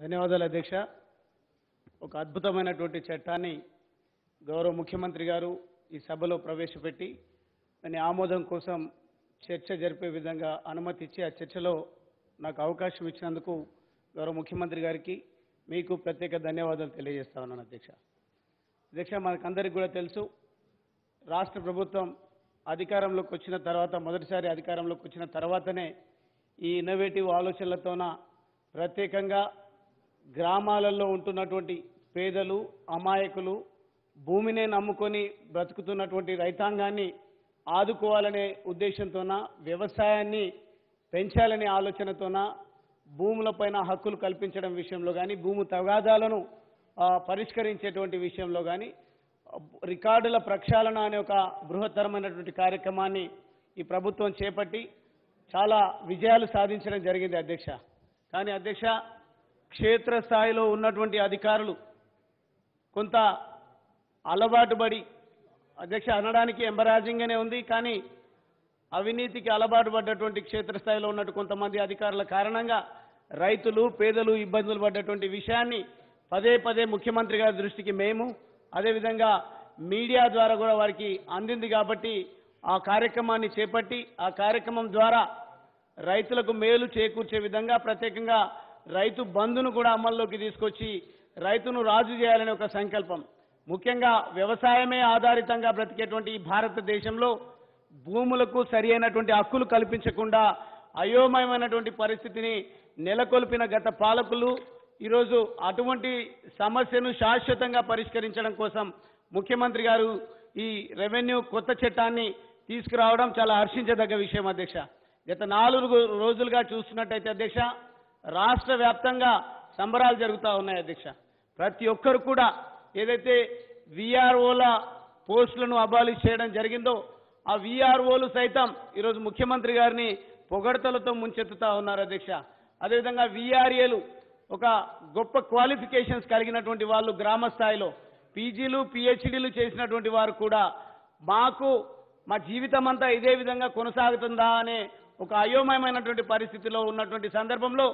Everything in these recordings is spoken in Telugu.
ధన్యవాదాలు అధ్యక్ష. ఒక అద్భుతమైనటువంటి చట్టాన్ని గౌరవ ముఖ్యమంత్రి గారు ఈ సభలో ప్రవేశపెట్టి దాని ఆమోదం కోసం చర్చ జరిపే విధంగా అనుమతి ఇచ్చి ఆ చర్చలో నాకు అవకాశం ఇచ్చినందుకు గౌరవ ముఖ్యమంత్రి గారికి మీకు ప్రత్యేక ధన్యవాదాలు తెలియజేస్తా ఉన్నాను అధ్యక్ష. అధ్యక్ష మనకందరికి కూడా తెలుసు రాష్ట్ర ప్రభుత్వం అధికారంలోకి వచ్చిన తర్వాత మొదటిసారి అధికారంలోకి వచ్చిన తర్వాతనే ఈ ఇన్నోవేటివ్ ఆలోచనలతోన ప్రత్యేకంగా గ్రామాలలో ఉంటున్నటువంటి పేదలు అమాయకులు భూమినే నమ్ముకొని బ్రతుకుతున్నటువంటి రైతాంగాన్ని ఆదుకోవాలనే ఉద్దేశంతోన వ్యవసాయాన్ని పెంచాలనే ఆలోచనతోన భూములపైన హక్కులు కల్పించడం విషయంలో కానీ భూమి తగాదాలను పరిష్కరించేటువంటి విషయంలో కానీ రికార్డుల ప్రక్షాళన అనే ఒక బృహత్తరమైనటువంటి కార్యక్రమాన్ని ఈ ప్రభుత్వం చేపట్టి చాలా విజయాలు సాధించడం జరిగింది అధ్యక్ష. కానీ అధ్యక్ష క్షేత్రస్థాయిలో ఉన్నటువంటి అధికారులు కొంత అలవాటు పడి అధ్యక్ష అనడానికి ఎంబరాజింగ్గానే ఉంది కానీ అవినీతికి అలవాటు పడ్డటువంటి క్షేత్రస్థాయిలో ఉన్నట్టు కొంతమంది అధికారుల కారణంగా రైతులు పేదలు ఇబ్బందులు పడ్డటువంటి విషయాన్ని పదే పదే ముఖ్యమంత్రి గారి దృష్టికి మేము అదేవిధంగా మీడియా ద్వారా కూడా వారికి అందింది కాబట్టి ఆ కార్యక్రమాన్ని చేపట్టి ఆ కార్యక్రమం ద్వారా రైతులకు మేలు చేకూర్చే విధంగా ప్రత్యేకంగా రైతు బంధును కూడా అమల్లోకి తీసుకొచ్చి రైతును రాజు చేయాలనే ఒక సంకల్పం. ముఖ్యంగా వ్యవసాయమే ఆధారితంగా బ్రతికేటువంటి ఈ భారతదేశంలో భూములకు సరి అయినటువంటి హక్కులు కల్పించకుండా అయోమయమైనటువంటి పరిస్థితిని నెలకొల్పిన గత పాలకులు ఈరోజు అటువంటి సమస్యను శాశ్వతంగా పరిష్కరించడం కోసం ముఖ్యమంత్రి గారు ఈ రెవెన్యూ కొత్త చట్టాన్ని తీసుకురావడం చాలా హర్షించదగ్గ విషయం అధ్యక్ష. గత నాలుగు రోజులుగా చూస్తున్నట్టయితే అధ్యక్ష రాష్ట్ర వ్యాప్తంగా సంబరాలు జరుగుతూ ఉన్నాయి అధ్యక్ష. ప్రతి ఒక్కరు కూడా ఏదైతే విఆర్ఓల పోస్టులను అబాలిష్ చేయడం జరిగిందో ఆ విఆర్ఓలు సైతం ఈరోజు ముఖ్యమంత్రి గారిని పొగడతలతో ముంచెత్తుతా ఉన్నారు అధ్యక్ష. అదేవిధంగా విఆర్ఏలు ఒక గొప్ప క్వాలిఫికేషన్స్ కలిగినటువంటి వాళ్ళు గ్రామ స్థాయిలో పీజీలు పిహెచ్డీలు చేసినటువంటి వారు కూడా మాకు మా జీవితం అంతా ఇదే విధంగా కొనసాగుతుందా అనే ఒక అయోమయమైనటువంటి పరిస్థితిలో ఉన్నటువంటి సందర్భంలో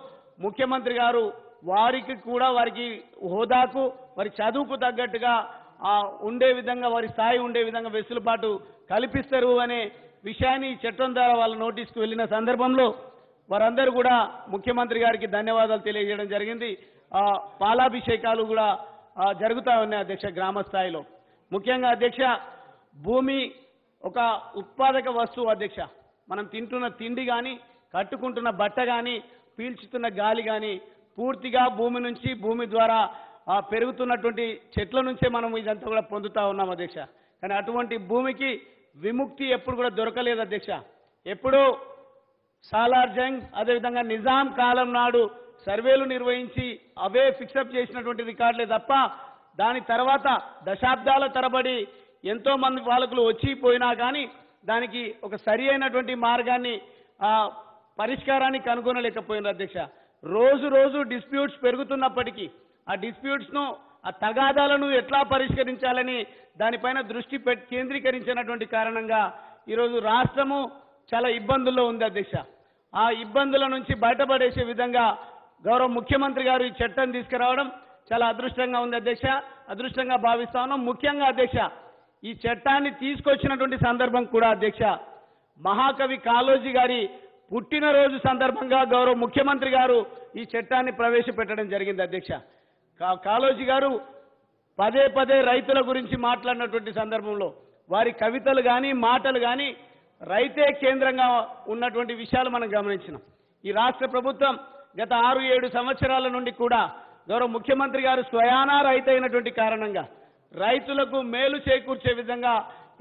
ముఖ్యమంత్రి గారు వారికి కూడా వారికి హోదాకు వారి చదువుకు తగ్గట్టుగా ఉండే విధంగా వారి స్థాయి ఉండే విధంగా వెసులుబాటు కల్పిస్తారు అనే విషయాన్ని చట్టం ద్వారా వాళ్ళ నోటీస్కు వెళ్ళిన సందర్భంలో వారందరూ కూడా ముఖ్యమంత్రి గారికి ధన్యవాదాలు తెలియజేయడం జరిగింది. పాలాభిషేకాలు కూడా జరుగుతూ ఉన్నాయి అధ్యక్ష గ్రామ స్థాయిలో. ముఖ్యంగా అధ్యక్ష భూమి ఒక ఉత్పాదక వస్తువు అధ్యక్ష. మనం తింటున్న తిండి కానీ కట్టుకుంటున్న బట్ట కానీ పీల్చుతున్న గాలి కానీ పూర్తిగా భూమి నుంచి భూమి ద్వారా ఆ, పెరుగుతున్నటువంటి చెట్ల నుంచే మనం ఇదంతా కూడా పొందుతూ ఉన్నాం అధ్యక్ష. కానీ అటువంటి భూమికి విముక్తి ఎప్పుడు కూడా దొరకలేదు అధ్యక్ష. ఎప్పుడూ సాలార్ జంగ్ అదేవిధంగా నిజాం కాలం నాడు సర్వేలు నిర్వహించి అవే ఫిక్సప్ చేసినటువంటి రికార్డులే తప్ప దాని తర్వాత దశాబ్దాల తరబడి ఎంతో మంది పాలకులు వచ్చి పోయినా కానీ దానికి ఒక సరి అయినటువంటి మార్గాన్ని పరిష్కారాన్ని కనుగొనలేకపోయినారు అధ్యక్ష. రోజు రోజు డిస్ప్యూట్స్ పెరుగుతున్నప్పటికీ ఆ డిస్ప్యూట్స్ను ఆ తగాదాలను ఎట్లా పరిష్కరించాలని దానిపైన దృష్టి కేంద్రీకరించినటువంటి కారణంగా ఈరోజు రాష్ట్రము చాలా ఇబ్బందుల్లో ఉంది అధ్యక్ష. ఆ ఇబ్బందుల నుంచి బయటపడేసే విధంగా గౌరవ ముఖ్యమంత్రి గారు ఈ చట్టం తీసుకురావడం చాలా అదృష్టంగా ఉంది అధ్యక్ష. అదృష్టంగా భావిస్తా ఉన్నాం. ముఖ్యంగా అధ్యక్ష ఈ చట్టాన్ని తీసుకొచ్చినటువంటి సందర్భం కూడా అధ్యక్ష మహాకవి కాళోజీ గారి పుట్టినరోజు సందర్భంగా గౌరవ ముఖ్యమంత్రి గారు ఈ చట్టాన్ని ప్రవేశపెట్టడం జరిగింది అధ్యక్ష. కా- కాళోజీ గారు పదే పదే రైతుల గురించి మాట్లాడినటువంటి సందర్భంలో వారి కవితలు కానీ మాటలు కానీ రైతే కేంద్రంగా ఉన్నటువంటి విషయాలు మనం గమనించినాం. ఈ రాష్ట్ర ప్రభుత్వం గత ఆరు ఏడు సంవత్సరాల నుండి కూడా గౌరవ ముఖ్యమంత్రి గారు స్వయానా రైతు అయినటువంటి కారణంగా రైతులకు మేలు చేకూర్చే విధంగా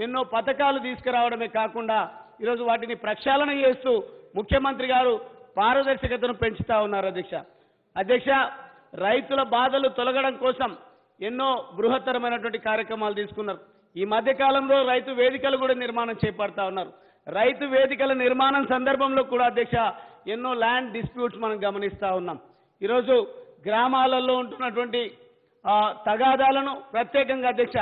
ఎన్నో పథకాలు తీసుకురావడమే కాకుండా ఈరోజు వాటిని ప్రక్షాళన చేస్తూ ముఖ్యమంత్రి గారు పారదర్శకతను పెంచుతా ఉన్నారు అధ్యక్ష. అధ్యక్ష రైతుల బాధలు తొలగడం కోసం ఎన్నో బృహత్తరమైనటువంటి కార్యక్రమాలు తీసుకున్నారు. ఈ మధ్య కాలంలో రైతు వేదికలు కూడా నిర్మాణం చేపడతా ఉన్నారు. రైతు వేదికల నిర్మాణం సందర్భంలో కూడా అధ్యక్ష ఎన్నో ల్యాండ్ డిస్ప్యూట్స్ మనం గమనిస్తూ ఉన్నాం. ఈరోజు గ్రామాలలో ఉంటున్నటువంటి తగాదాలను ప్రత్యేకంగా అధ్యక్ష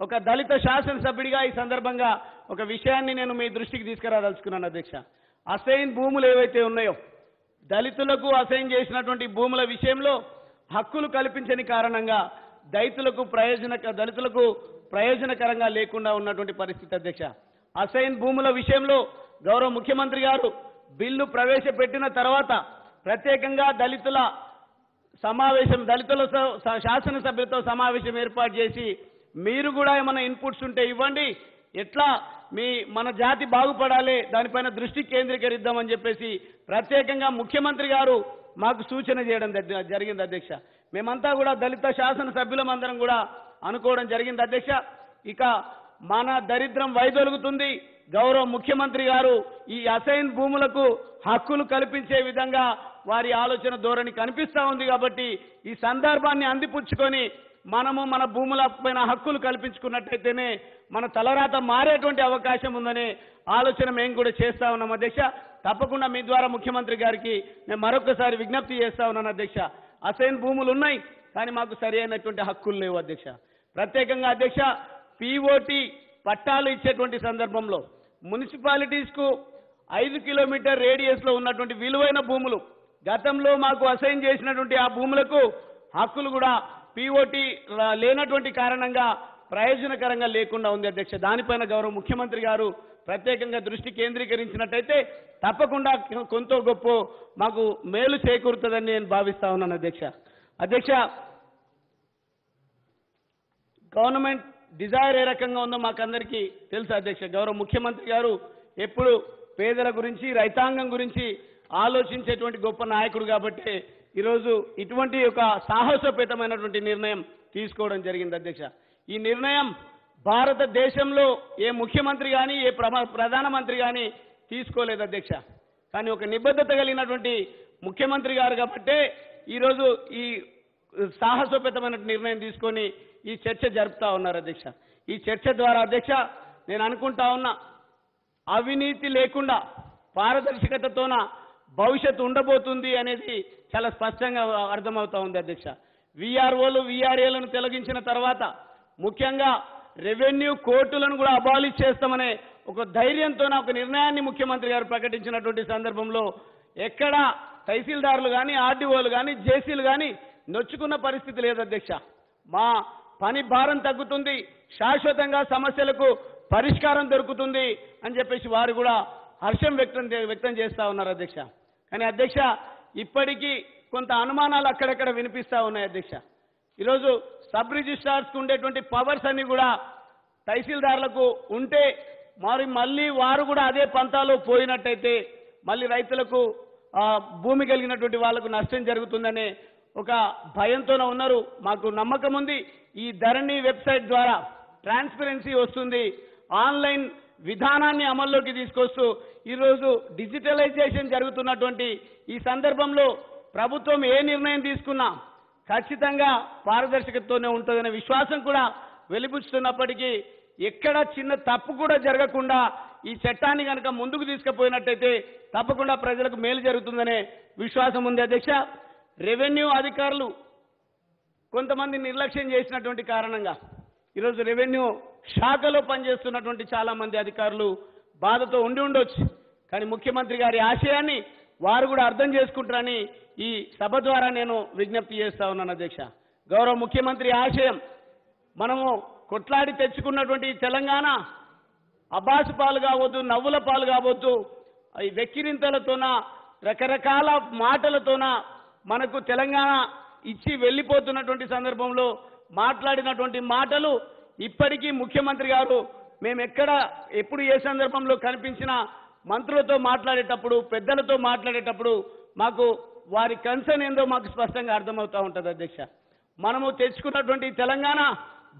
ఒక దళిత శాసనసభ్యుడిగా ఈ సందర్భంగా ఒక విషయాన్ని నేను మీ దృష్టికి తీసుకురాదలుచుకున్నాను అధ్యక్ష. అసైన్ భూములు ఏవైతే ఉన్నాయో దళితులకు అసైన్ చేసినటువంటి భూముల విషయంలో హక్కులు కల్పించని కారణంగా దళితులకు ప్రయోజన దళితులకు ప్రయోజనకరంగా లేకుండా ఉన్నటువంటి పరిస్థితి అధ్యక్ష. అసైన్ భూముల విషయంలో గౌరవ ముఖ్యమంత్రి గారు బిల్లు ప్రవేశపెట్టిన తర్వాత ప్రత్యేకంగా దళితుల సమావేశం దళితుల శాసనసభ్యులతో సమావేశం ఏర్పాటు చేసి మీరు కూడా ఏమైనా ఇన్పుట్స్ ఉంటే ఇవ్వండి. ఎట్లా? మీ మన జాతి బాగుపడాలి దానిపైన దృష్టి కేంద్రీకరిద్దామని చెప్పేసి ప్రత్యేకంగా ముఖ్యమంత్రి గారు మాకు సూచన చేయడం జరిగింది అధ్యక్ష. మేమంతా కూడా దళిత శాసనసభ్యులమందరం కూడా అనుకోవడం జరిగింది అధ్యక్ష. ఇక మన దరిద్రం వైదొలుగుతుంది. గౌరవ ముఖ్యమంత్రి గారు ఈ అసైన్ భూములకు హక్కులు కల్పించే విధంగా వారి ఆలోచన ధోరణి కనిపిస్తా ఉంది కాబట్టి ఈ సందర్భాన్ని అందిపుచ్చుకొని మనము మన భూముల పైన హక్కులు కల్పించుకున్నట్టయితేనే మన తలరాత మారేటువంటి అవకాశం ఉందనే ఆలోచన మేము కూడా చేస్తా ఉన్నాం అధ్యక్ష. తప్పకుండా మీ ద్వారా ముఖ్యమంత్రి గారికి నేను మరొకసారి విజ్ఞప్తి చేస్తా ఉన్నాను అధ్యక్ష. అసైన్ భూములు ఉన్నాయి కానీ మాకు సరి అయినటువంటి హక్కులు లేవు అధ్యక్ష. ప్రత్యేకంగా అధ్యక్ష పిఓటి పట్టాలు ఇచ్చేటువంటి సందర్భంలో మున్సిపాలిటీస్కు ఐదు కిలోమీటర్ రేడియస్లో ఉన్నటువంటి విలువైన భూములు గతంలో మాకు అసైన్ చేసినటువంటి ఆ భూములకు హక్కులు కూడా పిఓటి లేనటువంటి కారణంగా ప్రయోజనకరంగా లేకుండా ఉంది అధ్యక్ష. దానిపైన గౌరవ ముఖ్యమంత్రి గారు ప్రత్యేకంగా దృష్టి కేంద్రీకరించినట్టయితే తప్పకుండా కొంత గొప్ప మాకు మేలు చేకూరుతుందని నేను భావిస్తా ఉన్నాను అధ్యక్ష. అధ్యక్ష గవర్నమెంట్ డిజైర్ ఏ రకంగా ఉందో మాకందరికీ తెలుసు అధ్యక్ష. గౌరవ ముఖ్యమంత్రి గారు ఎప్పుడు పేదల గురించి రైతాంగం గురించి ఆలోచించేటువంటి గొప్ప నాయకుడు కాబట్టి ఈరోజు ఇటువంటి ఒక సాహసోపేతమైనటువంటి నిర్ణయం తీసుకోవడం జరిగింది అధ్యక్ష. ఈ నిర్ణయం భారతదేశంలో ఏ ముఖ్యమంత్రి కానీ ఏ ప్రధానమంత్రి కానీ తీసుకోలేదు అధ్యక్ష. కానీ ఒక నిబద్ధత కలిగినటువంటి ముఖ్యమంత్రి గారు కాబట్టే ఈరోజు ఈ సాహసోపేతమైన నిర్ణయం తీసుకొని ఈ చర్చ జరుపుతా ఉన్నారు అధ్యక్ష. ఈ చర్చ ద్వారా అధ్యక్ష నేను అనుకుంటా ఉన్నా అవినీతి లేకుండా పారదర్శకతతోన భవిష్యత్తు ఉండబోతుంది అనేది చాలా స్పష్టంగా అర్థమవుతా ఉంది అధ్యక్ష. విఆర్ఓలు విఆర్ఏలను తొలగించిన తర్వాత ముఖ్యంగా రెవెన్యూ కోర్టులను కూడా అబాలిష్ చేస్తామనే ఒక ధైర్యంతో ఒక నిర్ణయాన్ని ముఖ్యమంత్రి గారు ప్రకటించినటువంటి సందర్భంలో ఎక్కడ తహసీల్దారులు కానీ ఆర్డీఓలు కానీ జేసీలు కానీ నొచ్చుకున్న పరిస్థితి లేదు అధ్యక్ష. మా పని భారం తగ్గుతుంది శాశ్వతంగా సమస్యలకు పరిష్కారం దొరుకుతుంది అని చెప్పేసి వారు కూడా హర్షం వ్యక్తం వ్యక్తం చేస్తా ఉన్నారు అధ్యక్ష. కానీ అధ్యక్ష ఇప్పటికీ కొంత అనుమానాలు అక్కడక్కడ వినిపిస్తూ ఉన్నాయి అధ్యక్ష. ఈరోజు సబ్ రిజిస్ట్రార్స్కి ఉండేటువంటి పవర్స్ అన్ని కూడా తహసీల్దార్లకు ఉంటే మరి మళ్ళీ వారు కూడా అదే పంతాలో పోయినట్టయితే మళ్ళీ రైతులకు భూమి కలిగినటువంటి వాళ్ళకు నష్టం జరుగుతుందనే ఒక భయంతోనే ఉన్నారు. మాకు నమ్మకం ఉంది. ఈ ధరణి వెబ్సైట్ ద్వారా ట్రాన్స్పరెన్సీ వస్తుంది. ఆన్లైన్ విధానాన్ని అమల్లోకి తీసుకొస్తూ ఈరోజు డిజిటలైజేషన్ జరుగుతున్నటువంటి ఈ సందర్భంలో ప్రభుత్వం ఏ నిర్ణయం తీసుకున్నా ఖచ్చితంగా పారదర్శకతతోనే ఉంటుందనే విశ్వాసం కూడా వెలిబుచ్చుతున్నప్పటికీ ఎక్కడ చిన్న తప్పు కూడా జరగకుండా ఈ చట్టాన్ని కనుక ముందుకు తీసుకుపోయినట్టయితే తప్పకుండా ప్రజలకు మేలు జరుగుతుందనే విశ్వాసం ఉంది. అధ్యక్ష రెవెన్యూ అధికారులు కొంతమంది నిర్లక్ష్యం చేసినటువంటి కారణంగా ఈరోజు రెవెన్యూ శాఖలో పనిచేస్తున్నటువంటి చాలా మంది అధికారులు బాధతో ఉండి ఉండొచ్చు. కానీ ముఖ్యమంత్రి గారి ఆశయాన్ని వారు కూడా అర్థం చేసుకుంటారని ఈ సభ ద్వారా నేను విజ్ఞప్తి చేస్తా ఉన్నాను అధ్యక్ష. గౌరవ ముఖ్యమంత్రి ఆశయం మనము కొట్లాడి తెచ్చుకున్నటువంటి తెలంగాణ అబ్బాసు పాలు కావద్దు నవ్వుల పాలు కావద్దు ఈ వెక్కిరింతలతోన రకరకాల మాటలతోన మనకు తెలంగాణ ఇచ్చి వెళ్ళిపోతున్నటువంటి సందర్భంలో మాట్లాడినటువంటి మాటలు ఇప్పటికీ ముఖ్యమంత్రి గారు మేము ఎక్కడ ఎప్పుడు ఏ సందర్భంలో కనిపించినా మంత్రులతో మాట్లాడేటప్పుడు పెద్దలతో మాట్లాడేటప్పుడు మాకు వారి కన్సర్న్ ఏందో మాకు స్పష్టంగా అర్థమవుతూ ఉంటుంది అధ్యక్ష. మనము తెచ్చుకున్నటువంటి తెలంగాణ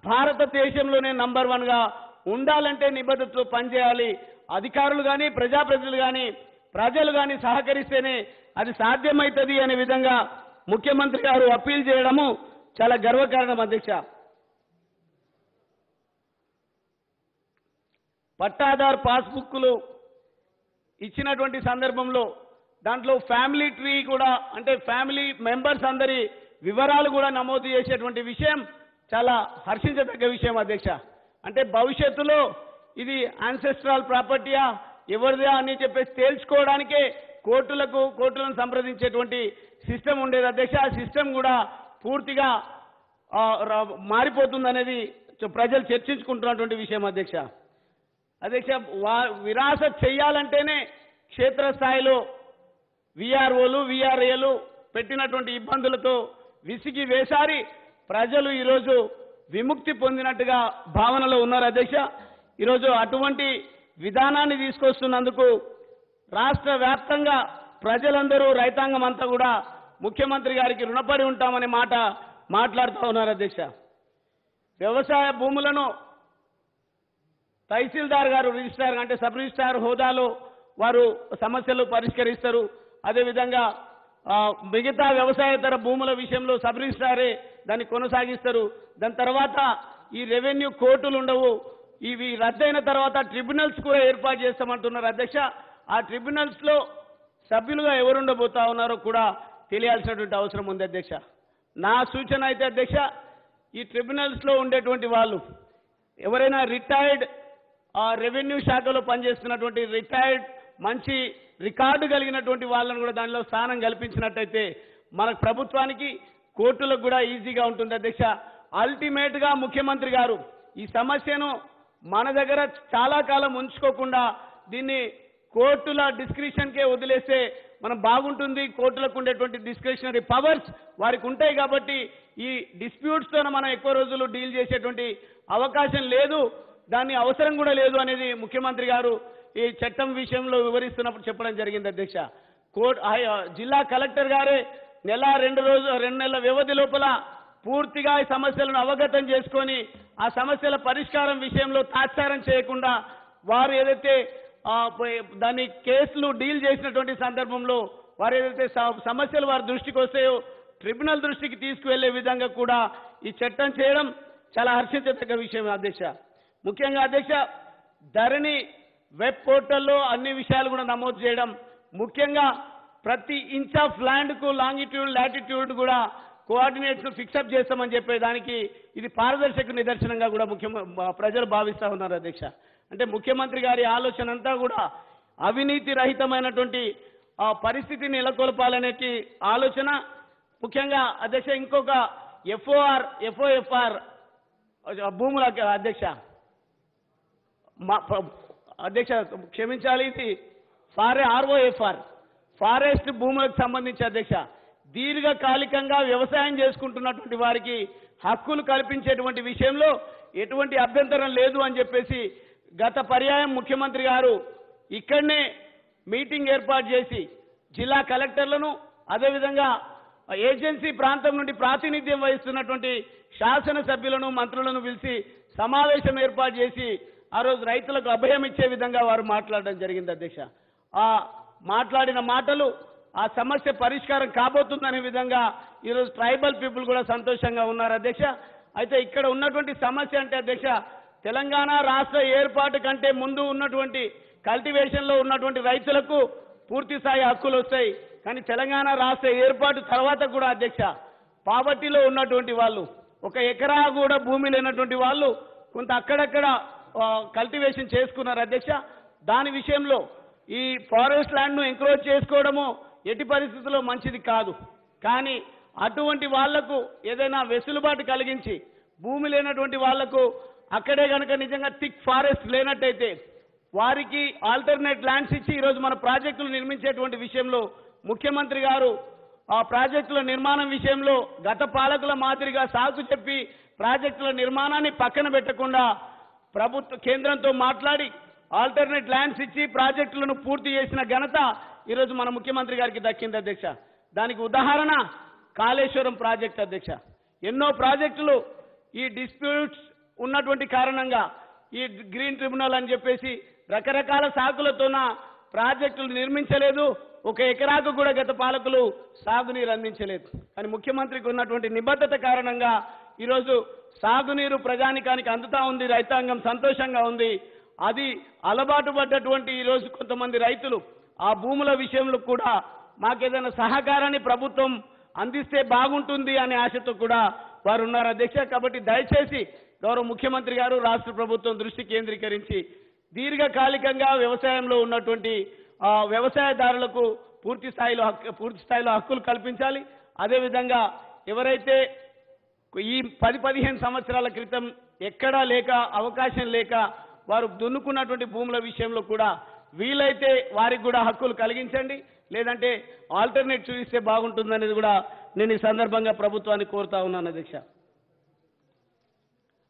భారతదేశంలోనే నంబర్ వన్గా ఉండాలంటే నిబద్ధతతో పనిచేయాలి. అధికారులు కానీ ప్రజాప్రతినిధులు కానీ ప్రజలు కానీ సహకరిస్తేనే అది సాధ్యమవుతుంది అనే విధంగా ముఖ్యమంత్రి గారు అప్పీల్ చేయడము చాలా గర్వకారణం అధ్యక్ష. పట్టాదార్ పాస్బుక్లు ఇచ్చినటువంటి సందర్భంలో దాంట్లో ఫ్యామిలీ ట్రీ కూడా అంటే ఫ్యామిలీ మెంబర్స్ అందరి వివరాలు కూడా నమోదు చేసేటువంటి విషయం చాలా హర్షించదగ్గ విషయం అధ్యక్ష. అంటే భవిష్యత్తులో ఇది ఆన్సెస్ట్రల్ ప్రాపర్టీయా ఎవరిదా అని చెప్పేసి తేల్చుకోవడానికే కోర్టులకు కోర్టులను సంప్రదించేటువంటి సిస్టమ్ ఉండేది అధ్యక్ష. ఆ సిస్టమ్ కూడా పూర్తిగా మారిపోతుందనేది ప్రజలు చర్చించుకుంటున్నటువంటి విషయం అధ్యక్ష. అధ్యక్ష విరాస చేయాలంటేనే క్షేత్రస్థాయిలో విఆర్ఓలు విఆర్ఏలు పెట్టినటువంటి ఇబ్బందులతో విసిగి వేసారి ప్రజలు ఈరోజు విముక్తి పొందినట్టుగా భావనలో ఉన్నారు అధ్యక్ష. ఈరోజు అటువంటి విధానాన్ని తీసుకొస్తున్నందుకు రాష్ట్ర వ్యాప్తంగా ప్రజలందరూ రైతాంగం అంతా కూడా ముఖ్యమంత్రి గారికి రుణపడి ఉంటామనే మాట మాట్లాడుతూ ఉన్నారు అధ్యక్ష. వ్యవసాయ భూములను తహసీల్దార్ గారు రిజిస్ట్రార్ అంటే సబ్ రిజిస్ట్రార్ హోదాలో వారు సమస్యలు పరిష్కరిస్తారు. అదేవిధంగా మిగతా వ్యవసాయేతర భూముల విషయంలో సబ్ రిజిస్ట్రారే దాన్ని కొనసాగిస్తారు. దాని తర్వాత ఈ రెవెన్యూ కోర్టులు ఉండవు. ఇవి రద్దయిన తర్వాత ట్రిబ్యునల్స్ కూడా ఏర్పాటు చేస్తామంటున్నారు అధ్యక్ష. ఆ ట్రిబ్యునల్స్లో సభ్యులుగా ఎవరు ఉండబోతా ఉన్నారో కూడా తెలియాల్సినటువంటి అవసరం ఉంది అధ్యక్ష. నా సూచన అయితే అధ్యక్ష ఈ ట్రిబ్యునల్స్లో ఉండేటువంటి వాళ్ళు ఎవరైనా రిటైర్డ్ రెవెన్యూ శాఖలో పనిచేస్తున్నటువంటి రిటైర్డ్ మంచి రికార్డు కలిగినటువంటి వాళ్ళను కూడా దానిలో స్థానం కల్పించినట్టయితే మన ప్రభుత్వానికి కోర్టులకు కూడా ఈజీగా ఉంటుంది అధ్యక్ష. అల్టిమేట్గా ముఖ్యమంత్రి గారు ఈ సమస్యను మన దగ్గర చాలా కాలం ఉంచుకోకుండా దీన్ని కోర్టుల డిస్క్రిప్షన్కే వదిలేస్తే మనం బాగుంటుంది. కోర్టులకు ఉండేటువంటి డిస్క్రిప్షనరీ పవర్స్ వారికి ఉంటాయి కాబట్టి ఈ డిస్ప్యూట్స్తో మనం ఎక్కువ రోజులు డీల్ చేసేటువంటి అవకాశం లేదు. దాని అవసరం కూడా లేదు అనేది ముఖ్యమంత్రి గారు ఈ చట్టం విషయంలో వివరిస్తున్నప్పుడు చెప్పడం జరిగింది అధ్యక్ష. కోర్టు జిల్లా కలెక్టర్ గారే నెల రెండు రోజు రెండు నెలల వ్యవధి లోపల పూర్తిగా ఈ సమస్యలను అవగతం చేసుకొని ఆ సమస్యల పరిష్కారం విషయంలో తాత్సారం చేయకుండా వారు ఏదైతే దాన్ని కేసులు డీల్ చేసినటువంటి సందర్భంలో వారు ఏదైతే సమస్యలు వారి దృష్టికి వస్తాయో ట్రిబ్యునల్ దృష్టికి తీసుకువెళ్ళే విధంగా కూడా ఈ చట్టం చేయడం చాలా హర్షించదగ్గ విషయం అధ్యక్ష. ముఖ్యంగా అధ్యక్ష ధరణి వెబ్ పోర్టల్లో అన్ని విషయాలు కూడా నమోదు చేయడం ముఖ్యంగా ప్రతి ఇంచ్ ఆఫ్ ల్యాండ్కు లాంగిట్యూడ్ లాటిట్యూడ్ కూడా కోఆర్డినేట్స్ ఫిక్సప్ చేస్తామని చెప్పే దానికి ఇది పారదర్శక నిదర్శనంగా కూడా ముఖ్య ప్రజలు భావిస్తా ఉన్నారు అధ్యక్ష. అంటే ముఖ్యమంత్రి గారి ఆలోచన అంతా కూడా అవినీతి రహితమైనటువంటి ఆ పరిస్థితిని నెలకొల్పాలనే ఆలోచన. ముఖ్యంగా అధ్యక్ష ఇంకొక ఎఫ్ఓఆర్ ఎఫ్ఓఎఫ్ఆర్ భూముల అధ్యక్ష మా అధ్యక్ష క్షమించాలి ఇది. ఫారే ఆర్ఓఎఫ్ఆర్. ఫారెస్ట్ భూములకు సంబంధించి అధ్యక్ష దీర్ఘకాలికంగా వ్యవసాయం చేసుకుంటున్నటువంటి వారికి హక్కులు కల్పించేటువంటి విషయంలో ఎటువంటి అభ్యంతరం లేదు అని చెప్పేసి గత పర్యాయం ముఖ్యమంత్రి గారు ఇక్కడనే మీటింగ్ ఏర్పాటు చేసి జిల్లా కలెక్టర్లను అదేవిధంగా ఏజెన్సీ ప్రాంతం నుండి ప్రాతినిధ్యం వహిస్తున్నటువంటి శాసనసభ్యులను మంత్రులను పిలిచి సమావేశం ఏర్పాటు చేసి ఆ రోజు రైతులకు అభయం ఇచ్చే విధంగా వారు మాట్లాడడం జరిగింది అధ్యక్ష. ఆ మాట్లాడిన మాటలు ఆ సమస్య పరిష్కారం కాబోతుందనే విధంగా ఈరోజు ట్రైబల్ పీపుల్ కూడా సంతోషంగా ఉన్నారు అధ్యక్ష. అయితే ఇక్కడ ఉన్నటువంటి సమస్య అంటే అధ్యక్ష తెలంగాణ రాష్ట్ర ఏర్పాటు కంటే ముందు ఉన్నటువంటి కల్టివేషన్లో ఉన్నటువంటి రైతులకు పూర్తి స్థాయి హక్కులు వస్తాయి. కానీ తెలంగాణ రాష్ట్ర ఏర్పాటు తర్వాత కూడా అధ్యక్ష పావర్టీలో ఉన్నటువంటి వాళ్ళు ఒక ఎకరా కూడా భూమి లేనటువంటి వాళ్ళు కొంత అక్కడక్కడ కల్టివేషన్ చేసుకున్నారు అధ్యక్ష. దాని విషయంలో ఈ ఫారెస్ట్ ల్యాండ్ను ఎంక్రోచ్ చేసుకోవడము ఎట్టి పరిస్థితుల్లో మంచిది కాదు. కానీ అటువంటి వాళ్ళకు ఏదైనా వెసులుబాటు కలిగించి భూమి లేనటువంటి వాళ్ళకు అక్కడే కనుక నిజంగా థిక్ ఫారెస్ట్ లేనట్టయితే వారికి ఆల్టర్నేట్ ల్యాండ్స్ ఇచ్చి ఈరోజు మన ప్రాజెక్టులు నిర్మించేటువంటి విషయంలో ముఖ్యమంత్రి గారు ఆ ప్రాజెక్టుల నిర్మాణం విషయంలో గత పాలకుల మాదిరిగా సాకు చెప్పి ప్రాజెక్టుల నిర్మాణాన్ని పక్కన పెట్టకుండా ప్రభుత్వ కేంద్రంతో మాట్లాడి ఆల్టర్నేట్ ల్యాండ్స్ ఇచ్చి ప్రాజెక్టులను పూర్తి చేసిన ఘనత ఈరోజు మన ముఖ్యమంత్రి గారికి దక్కింది అధ్యక్ష. దానికి ఉదాహరణ కాళేశ్వరం ప్రాజెక్ట్ అధ్యక్ష. ఎన్నో ప్రాజెక్టులు ఈ డిస్ప్యూట్స్ ఉన్నటువంటి కారణంగా ఈ గ్రీన్ ట్రిబ్యునల్ అని చెప్పేసి రకరకాల సాకులతోన ప్రాజెక్టులు నిర్మించలేదు. ఒక ఎకరాకు కూడా గత పాలకులు సాగునీరు అందించలేదు. కానీ ముఖ్యమంత్రికి ఉన్నటువంటి నిబద్ధత కారణంగా ఈరోజు సాగునీరు ప్రజానికానికి అందుతా ఉంది రైతాంగం సంతోషంగా ఉంది. అది అలవాటు పడ్డటువంటి ఈరోజు కొంతమంది రైతులు. ఆ భూముల విషయంలో కూడా మాకేదైనా సహకారాన్ని ప్రభుత్వం అందిస్తే బాగుంటుంది అనే ఆశతో కూడా వారు ఉన్నారు అధ్యక్ష కాబట్టి దయచేసి గౌరవ ముఖ్యమంత్రి గారు రాష్ట్ర ప్రభుత్వం దృష్టి కేంద్రీకరించి దీర్ఘకాలికంగా వ్యవసాయంలో ఉన్నటువంటి వ్యవసాయదారులకు పూర్తి స్థాయిలో హక్కు పూర్తి స్థాయిలో హక్కులు కల్పించాలి. అదేవిధంగా ఎవరైతే ఈ పది పదిహేను సంవత్సరాల క్రితం ఎక్కడా లేక అవకాశం లేక వారు దున్నుకున్నటువంటి భూముల విషయంలో కూడా వీలైతే వారికి కూడా హక్కులు కలిగించండి. లేదంటే ఆల్టర్నేట్ చూపిస్తే బాగుంటుందనేది కూడా నేను ఈ సందర్భంగా ప్రభుత్వాన్ని కోరుతా ఉన్నాను అధ్యక్ష.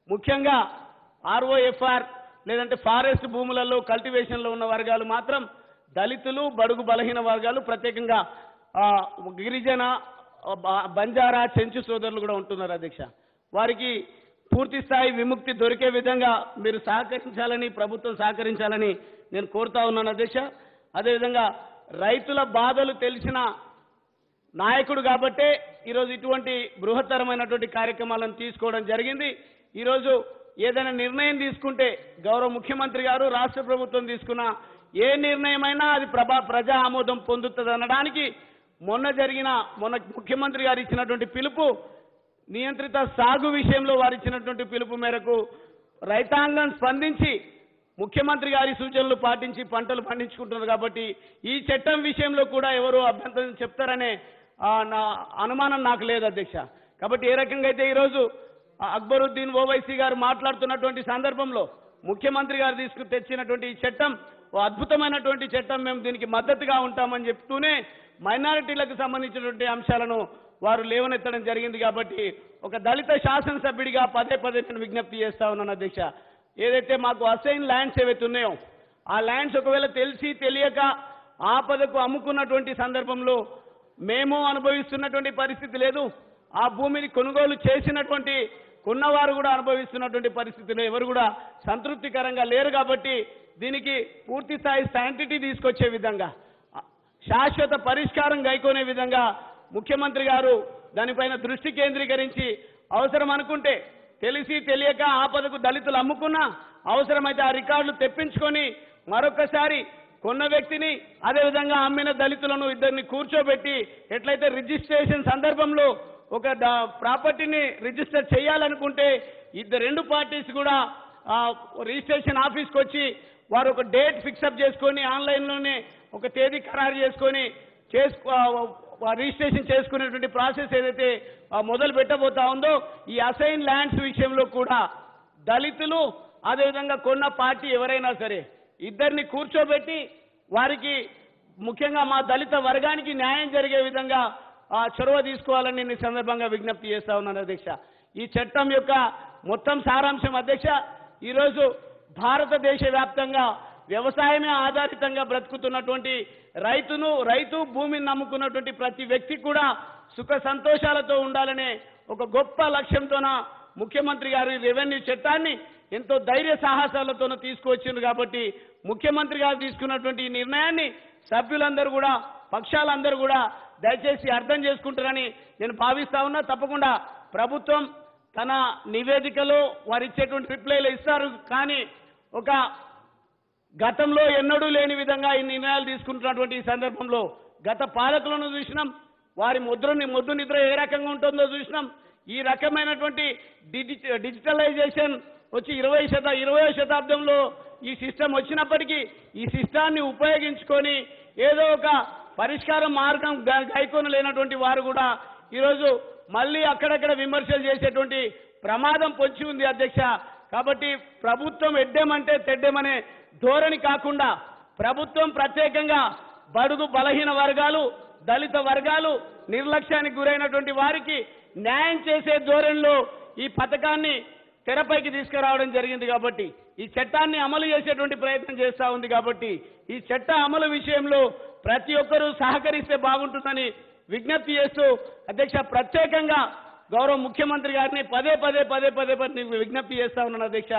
ముఖ్యంగా ఆర్ఓఎఫ్ఆర్ లేదంటే ఫారెస్ట్ భూములలో కల్టివేషన్లో ఉన్న వర్గాలు మాత్రం దళితులు బడుగు బలహీన వర్గాలు ప్రత్యేకంగా గిరిజన బంజారా చెంచు సోదరులు కూడా ఉంటున్నారు అధ్యక్ష. వారికి పూర్తి స్థాయి విముక్తి దొరికే విధంగా మీరు సహకరించాలని ప్రభుత్వం సహకరించాలని నేను కోరుతా ఉన్నాను అధ్యక్ష. అదేవిధంగా రైతుల బాధలు తెలిసిన నాయకుడు కాబట్టే ఈరోజు ఇటువంటి బృహత్తరమైనటువంటి కార్యక్రమాలను తీసుకోవడం జరిగింది. ఈరోజు ఏదైనా నిర్ణయం తీసుకుంటే గౌరవ ముఖ్యమంత్రి గారు రాష్ట్ర ప్రభుత్వం తీసుకున్న ఏ నిర్ణయమైనా అది ప్రభా ప్రజా ఆమోదం పొందుతుంది అనడానికి మొన్న జరిగిన మొన్న ముఖ్యమంత్రి గారు ఇచ్చినటువంటి పిలుపు నియంత్రిత సాగు విషయంలో వారు ఇచ్చినటువంటి పిలుపు మేరకు రైతాంగం స్పందించి ముఖ్యమంత్రి గారి సూచనలు పాటించి పంటలు పండించుకుంటున్నారు కాబట్టి ఈ చట్టం విషయంలో కూడా ఎవరు అభ్యంతరం చెప్తారనే నా అనుమానం నాకు లేదు అధ్యక్ష. కాబట్టి ఏ రకంగా అయితే ఈరోజు అక్బరుద్దీన్ ఓవైసీ గారు మాట్లాడుతున్నటువంటి సందర్భంలో ముఖ్యమంత్రి గారు తీసుకు తెచ్చినటువంటి ఈ చట్టం ఓ అద్భుతమైనటువంటి చట్టం మేము దీనికి మద్దతుగా ఉంటామని చెప్తూనే మైనారిటీలకు సంబంధించినటువంటి అంశాలను వారు లేవనెత్తడం జరిగింది కాబట్టి ఒక దళిత శాసనసభ్యుడిగా పదే పదే నేను విజ్ఞప్తి చేస్తా ఉన్నాను అధ్యక్ష. ఏదైతే మాకు అసైన్ ల్యాండ్స్ ఏవైతే ఉన్నాయో ఆ ల్యాండ్స్ ఒకవేళ తెలిసి తెలియక ఆపదకు అమ్ముకున్నటువంటి సందర్భంలో మేము అనుభవిస్తున్నటువంటి పరిస్థితి లేదు. ఆ భూమిని కొనుగోలు చేసినటువంటి కొన్నవారు కూడా అనుభవిస్తున్నటువంటి పరిస్థితిలో ఎవరు కూడా సంతృప్తికరంగా లేరు కాబట్టి దీనికి పూర్తి స్థాయి శాంటిటీ తీసుకొచ్చే విధంగా శాశ్వత పరిష్కారం గైకొనే విధంగా ముఖ్యమంత్రి గారు దానిపైన దృష్టి కేంద్రీకరించి అవసరం అనుకుంటే తెలిసి తెలియక ఆపదకు దళితులు అమ్ముకున్నా అవసరమైతే ఆ రికార్డులు తెప్పించుకొని మరొకసారి కొన్న వ్యక్తిని అదేవిధంగా అమ్మిన దళితులను ఇద్దరిని కూర్చోబెట్టి ఎట్లయితే రిజిస్ట్రేషన్ సందర్భంలో ఒక ప్రాపర్టీని రిజిస్టర్ చేయాలనుకుంటే ఇద్దరు రెండు పార్టీస్ కూడా రిజిస్ట్రేషన్ ఆఫీస్కి వచ్చి వారు ఒక డేట్ ఫిక్సప్ చేసుకొని ఆన్లైన్లోనే ఒక తేదీ ఖరారు చేసుకొని చేసుకో రిజిస్ట్రేషన్ చేసుకునేటువంటి ప్రాసెస్ ఏదైతే మొదలు పెట్టబోతా ఉందో ఈ అసైన్ ల్యాండ్స్ విషయంలో కూడా దళితులు అదేవిధంగా కొన్న పార్టీ ఎవరైనా సరే ఇద్దరిని కూర్చోబెట్టి వారికి ముఖ్యంగా మా దళిత వర్గానికి న్యాయం జరిగే విధంగా ఆ, చొరవ తీసుకోవాలని నేను ఈ సందర్భంగా విజ్ఞప్తి చేస్తా ఉన్నాను అధ్యక్ష. ఈ చట్టం యొక్క మొత్తం సారాంశం అధ్యక్ష ఈరోజు భారతదేశ వ్యాప్తంగా వ్యవసాయమే ఆధారితంగా బ్రతుకుతున్నటువంటి రైతును రైతు భూమిని నమ్ముకున్నటువంటి ప్రతి వ్యక్తి కూడా సుఖ సంతోషాలతో ఉండాలనే ఒక గొప్ప లక్ష్యంతోన ముఖ్యమంత్రి గారు ఈ రెవెన్యూ చట్టాన్ని ఎంతో ధైర్య సాహసాలతోనూ తీసుకువచ్చింది కాబట్టి ముఖ్యమంత్రి గారు తీసుకున్నటువంటి ఈ నిర్ణయాన్ని సభ్యులందరూ కూడా పక్షాలందరూ కూడా దయచేసి అర్థం చేసుకుంటారని నేను భావిస్తా ఉన్నా. తప్పకుండా ప్రభుత్వం తన నివేదికలో వారు ఇచ్చేటువంటి రిప్లైలు ఇస్తారు. కానీ ఒక గతంలో ఎన్నడూ లేని విధంగా ఈ నిర్ణయాలు తీసుకుంటున్నటువంటి ఈ సందర్భంలో గత పాలకులను చూసినాం. వారి ముద్రని ముద్దు నిద్ర ఏ రకంగా ఉంటుందో చూసినాం. ఈ రకమైనటువంటి డిజిటలైజేషన్ వచ్చి ఇరవై శత ఇరవై శతాబ్దంలో ఈ సిస్టమ్ వచ్చినప్పటికీ ఈ సిస్టాన్ని ఉపయోగించుకొని ఏదో ఒక పరిష్కారం మార్గం గ- గైకొని లేనటువంటి వారు కూడా ఈరోజు మళ్ళీ అక్కడక్కడ విమర్శలు చేసేటువంటి ప్రమాదం పొంచి ఉంది అధ్యక్ష. కాబట్టి ప్రభుత్వం ఎడ్డేమంటే తెడ్డేమనే ధోరణి కాకుండా ప్రభుత్వం ప్రత్యేకంగా బడుగు బలహీన వర్గాలు దళిత వర్గాలు నిర్లక్ష్యానికి గురైనటువంటి వారికి న్యాయం చేసే ధోరణిలో ఈ పథకాన్ని తెరపైకి తీసుకురావడం జరిగింది కాబట్టి ఈ చట్టాన్ని అమలు చేసేటువంటి ప్రయత్నం చేస్తూ ఉంది కాబట్టి ఈ చట్ట అమలు విషయంలో ప్రతి ఒక్కరూ సహకరిస్తే బాగుంటుందని విజ్ఞప్తి చేస్తూ అధ్యక్ష ప్రత్యేకంగా గౌరవ ముఖ్యమంత్రి గారిని పదే పదే పదే పదే పదే విజ్ఞప్తి చేస్తా ఉన్నాను అధ్యక్ష.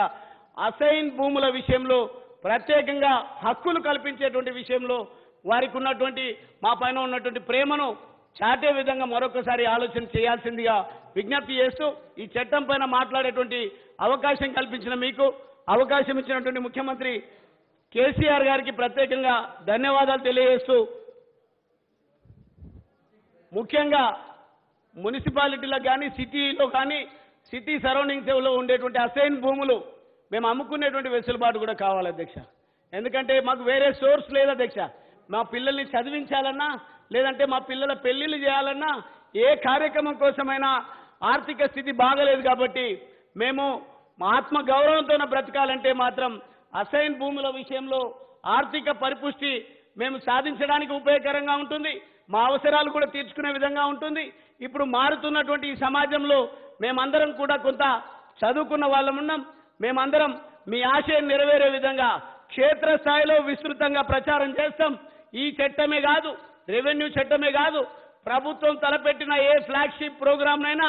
అసైన్ భూముల విషయంలో ప్రత్యేకంగా హక్కులు కల్పించేటువంటి విషయంలో వారికి ఉన్నటువంటి మా పైన ఉన్నటువంటి ప్రేమను చాటే విధంగా మరొకసారి ఆలోచన చేయాల్సిందిగా విజ్ఞప్తి చేస్తూ ఈ చట్టం పైన మాట్లాడేటువంటి అవకాశం కల్పించిన మీకు అవకాశం ఇచ్చినటువంటి ముఖ్యమంత్రి కేసీఆర్ గారికి ప్రత్యేకంగా ధన్యవాదాలు తెలియజేస్తూ ముఖ్యంగా మున్సిపాలిటీలో కానీ సిటీలో కానీ సిటీ సరౌండింగ్స్లో ఉండేటువంటి అసైన్ భూములు మేము అమ్ముకునేటువంటి వెసులుబాటు కూడా కావాలి అధ్యక్ష. ఎందుకంటే మాకు వేరే సోర్స్ లేదు అధ్యక్ష. మా పిల్లల్ని చదివించాలన్నా లేదంటే మా పిల్లల పెళ్ళిళ్ళు చేయాలన్నా ఏ కార్యక్రమం కోసమైనా ఆర్థిక స్థితి బాగలేదు కాబట్టి మేము ఆత్మ గౌరవంతో బ్రతకాలంటే మాత్రం అసైన్ భూముల విషయంలో ఆర్థిక పరిపుష్టి మేము సాధించడానికి ఉపయోగకరంగా ఉంటుంది. మా అవసరాలు కూడా తీర్చుకునే విధంగా ఉంటుంది. ఇప్పుడు మారుతున్నటువంటి ఈ సమాజంలో మేమందరం కూడా కొంత చదువుకున్న వాళ్ళం ఉన్నాం. మేమందరం మీ ఆశయం నెరవేరే విధంగా క్షేత్రస్థాయిలో విస్తృతంగా ప్రచారం చేస్తాం. ఈ చట్టమే కాదు రెవెన్యూ చట్టమే కాదు ప్రభుత్వం తలపెట్టిన ఏ ఫ్లాగ్షిప్ ప్రోగ్రాంనైనా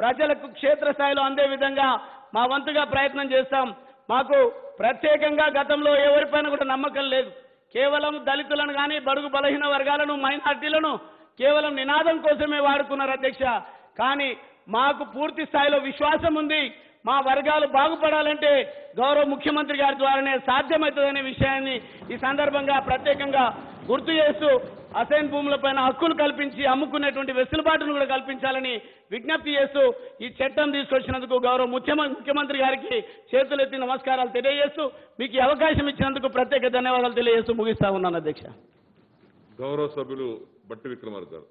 ప్రజలకు క్షేత్రస్థాయిలో అందే విధంగా మా వంతుగా ప్రయత్నం చేస్తాం. మాకు ప్రత్యేకంగా గతంలో ఎవరిపైన కూడా నమ్మకం లేదు. కేవలం దళితులను కానీ బడుగు బలహీన వర్గాలను మైనార్టీలను కేవలం నినాదం కోసమే వాడుకున్నారు అధ్యక్ష. కానీ మాకు పూర్తి స్థాయిలో విశ్వాసం ఉంది. మా వర్గాలు బాగుపడాలంటే గౌరవ ముఖ్యమంత్రి గారి ద్వారానే సాధ్యమవుతుందనే విషయాన్ని ఈ సందర్భంగా ప్రత్యేకంగా గుర్తు చేస్తూ అసైన్ భూములపైన హక్కులు కల్పించి అమ్ముకునేటువంటి వెసులుబాటును కూడా కల్పించాలని విజ్ఞప్తి చేస్తూ ఈ చట్టం తీసుకొచ్చినందుకు గౌరవ ముఖ్యమంత్రి ముఖ్యమంత్రి గారికి చేతులెత్తి నమస్కారాలు తెలియజేస్తూ మీకు ఈ అవకాశం ఇచ్చినందుకు ప్రత్యేక ధన్యవాదాలు తెలియజేస్తూ ముగిస్తా ఉన్నాను అధ్యక్ష. గౌరవ సభ్యులు బట్టి విక్రమార్ గారు.